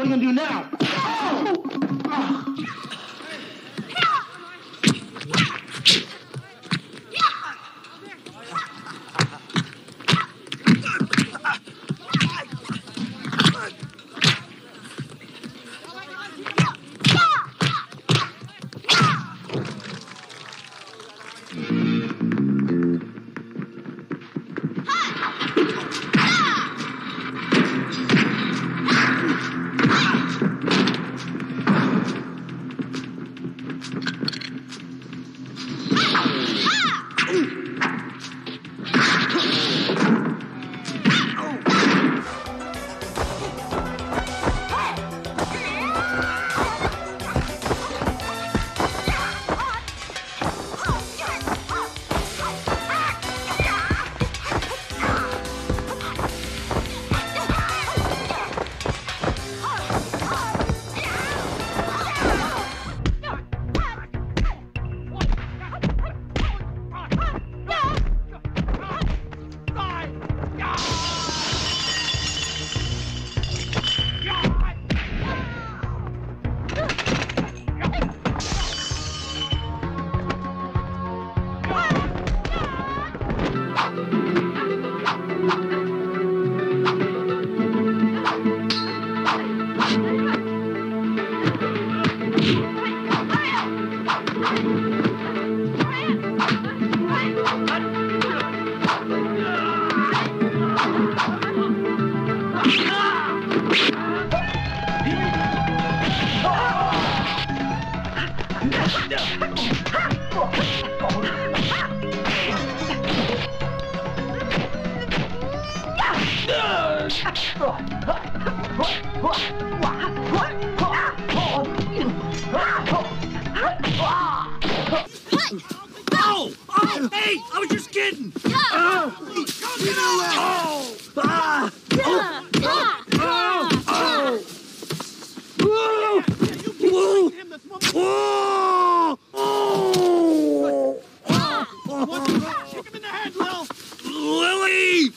What are you gonna do now? Oh! Oh! Hey! I was just kidding! Oh! Leave it alone! Oh! Ah! Oh! Oh! Oh! Oh! Whoa! Whoa! Oh! Oh! Kick him in the head, Lil! Lily!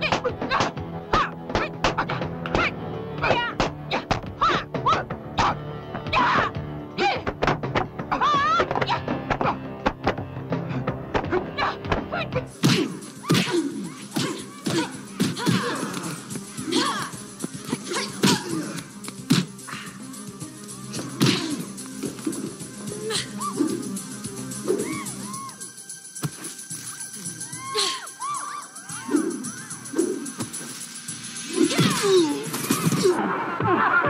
你滚。Ha ha ha!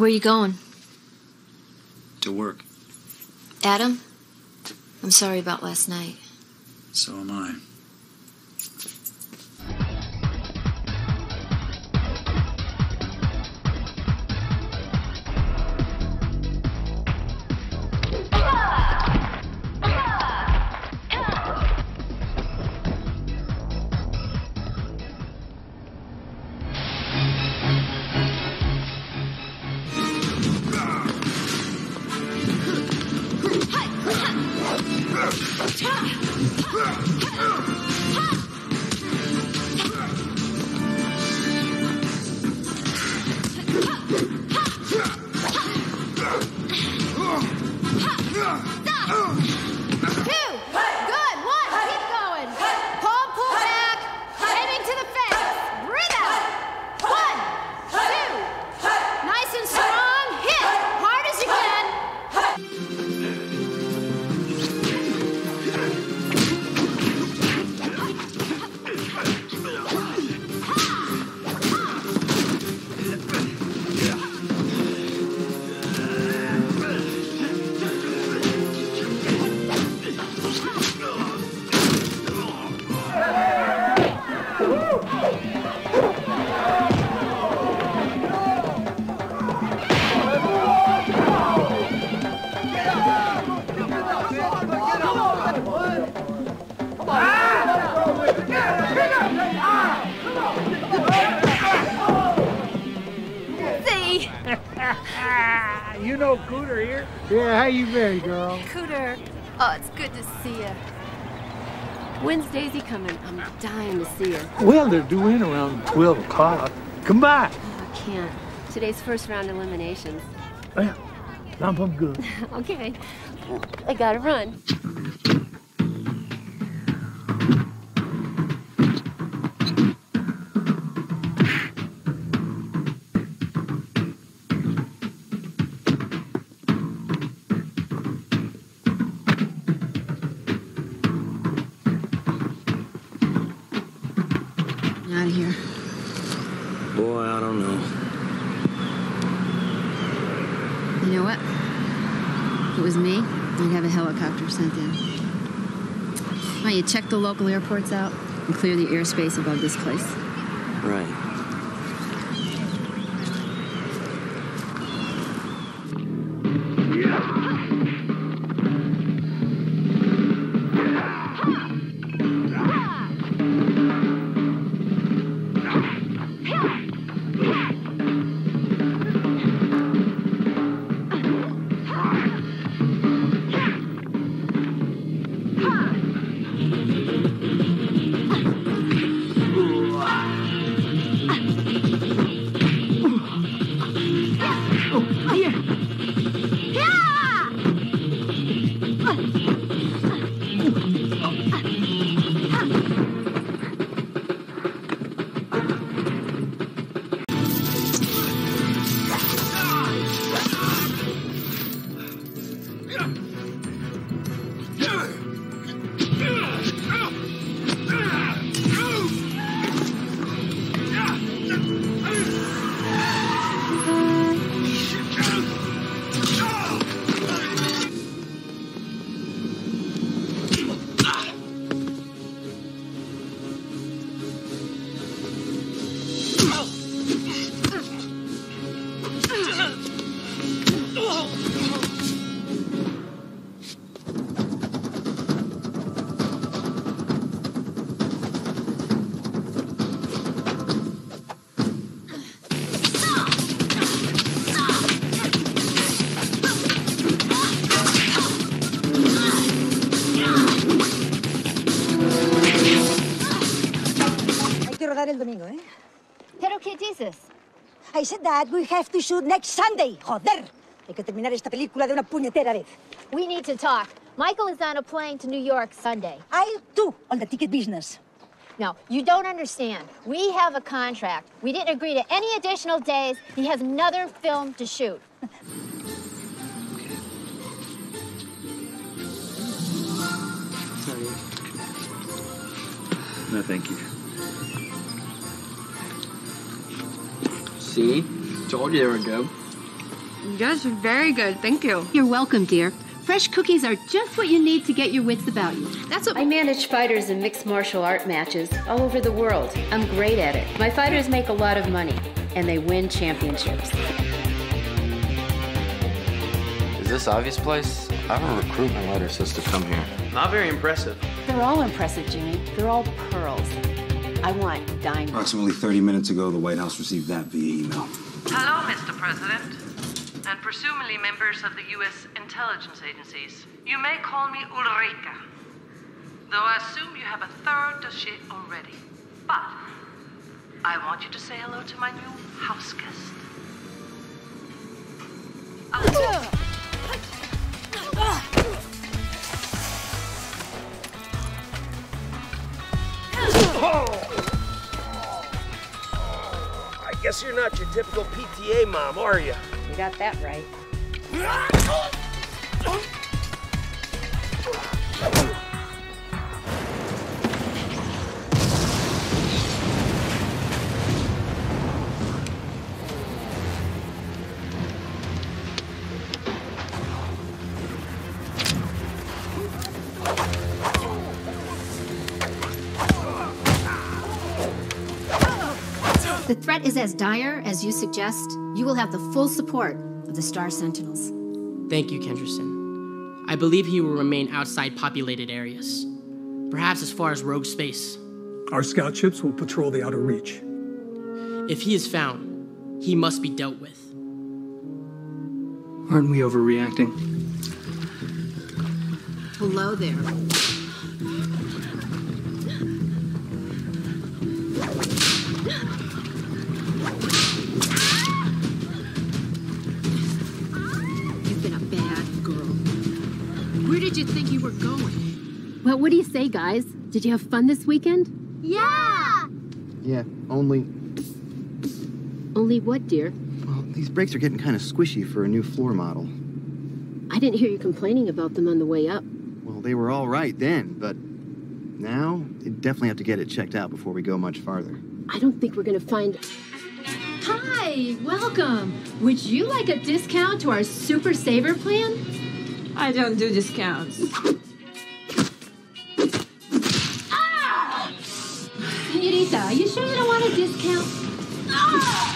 Where you going? To work. Adam? I'm sorry about last night. So am I. you know Cooter here? Yeah, how you been, girl? Cooter. Oh, it's good to see you. When's Daisy coming? I'm dying to see her. Well, they're due in around 12 o'clock. Come by. Oh, I can't. Today's first round eliminations. Well, I'm, I'm good. okay. I gotta run. You know what? If it was me, I'd have a helicopter sent in. Why, you check the local airports out and clear the airspace above this place. Right. Domingo, ¿eh? Pero ¿qué dices? I said that we have to shoot next Sunday. Joder. Hay que terminar esta película de una puñetera vez. We need to talk. Michael is on a plane to New York Sunday. I'll do all the ticket business. No, you don't understand. We have a contract. We didn't agree to any additional days. He has another film to shoot. No, thank you. See? Told you they were good. You guys are very good. Thank you. You're welcome, dear. Fresh cookies are just what you need to get your wits about you. That's what I manage fighters in mixed martial art matches all over the world. I'm great at it. My fighters make a lot of money, and they win championships. Is this obvious place? I have a recruitment letter says to come here. Not very impressive. They're all impressive, Jimmy. They're all pearls. I want diamonds. Approximately 30 minutes ago, the White House received that via email. Hello, Mr. President, and presumably members of the U.S. intelligence agencies. You may call me Ulrika, though I assume you have a thorough dossier already. But I want you to say hello to my new house guest. Guess you're not your typical PTA mom, are you? You got that right. the threat is as dire as you suggest. You will have the full support of the Star Sentinels. Thank you, Kenderson. I believe he will remain outside populated areas, perhaps as far as rogue space. Our scout ships will patrol the outer reach. If he is found, he must be dealt with. Aren't we overreacting? Hello there. Going? Well, what do you say, guys? Did you have fun this weekend? Yeah! Yeah, only. Only what, dear? Well, these brakes are getting kind of squishy for a new floor model. I didn't hear you complaining about them on the way up. Well, they were all right then, but now they definitely have to get it checked out before we go much farther. I don't think we're gonna find. Hi, welcome. Would you like a discount to our Super Saver plan? I don't do discounts. are you sure you don't want a discount? Ah!